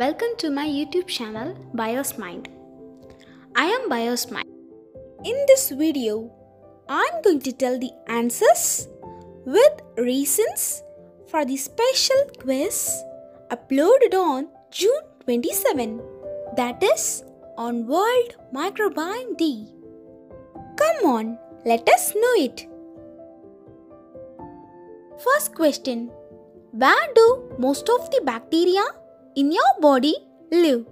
Welcome to my YouTube channel Bios Mind. I am Bios Mind. In this video, I'm going to tell the answers with reasons for the special quiz uploaded on June 27, that is on World Microbiome Day. Come on, let us know it. First question Where do most of the bacteria in your body live?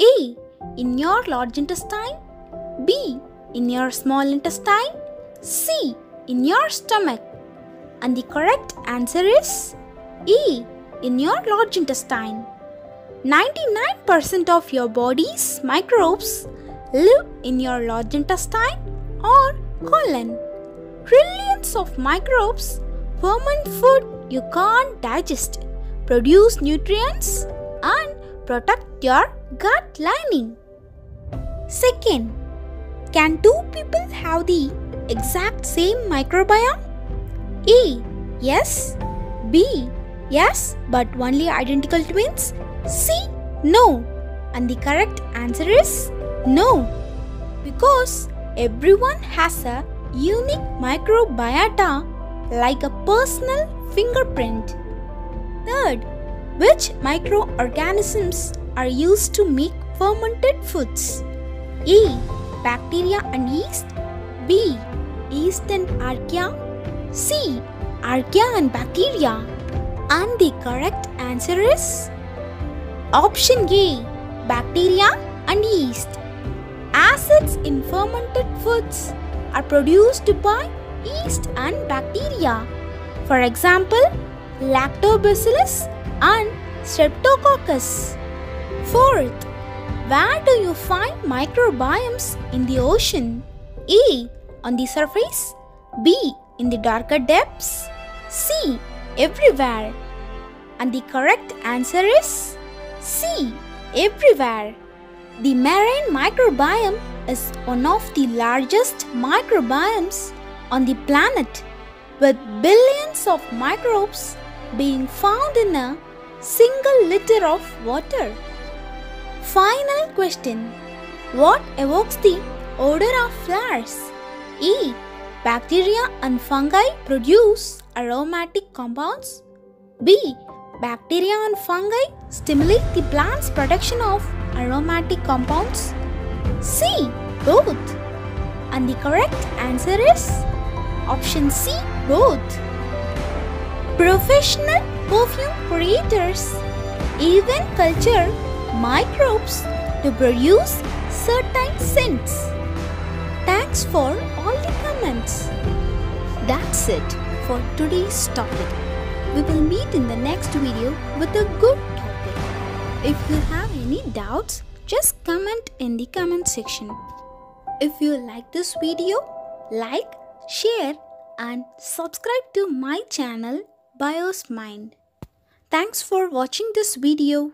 A. In your large intestine. B. In your small intestine. C. In your stomach. And the correct answer is E. In your large intestine. 99% of your body's microbes live in your large intestine or colon. Trillions of microbes ferment food you can't digest, produce nutrients, protect your gut lining. Second, can two people have the exact same microbiome? A. Yes. B. Yes, but only identical twins? C. No. And the correct answer is no. Because everyone has a unique microbiota like a personal fingerprint. Third, which microorganisms are used to make fermented foods? A. Bacteria and yeast. B. Yeast and archaea. C. Archaea and bacteria. And the correct answer is option A. Bacteria and yeast. Acids in fermented foods are produced by yeast and bacteria. For example, Lactobacillus and Streptococcus. Fourth, where do you find microbiomes in the ocean? A. On the surface. B. In the darker depths. C. Everywhere. And the correct answer is C. Everywhere. The marine microbiome is one of the largest microbiomes on the planet, with billions of microbes being found in a single liter of water. Final question What evokes the odor of flowers? E. Bacteria and fungi produce aromatic compounds. B. Bacteria and fungi stimulate the plant's production of aromatic compounds. C. Both. And the correct answer is option C. Both. Professional perfume creators even culture microbes to produce certain scents. Thanks for all the comments. That's it for today's topic. We will meet in the next video with a good topic. If you have any doubts, just comment in the comment section. If you like this video, like, share and subscribe to my channel Bios Mind. Thanks for watching this video.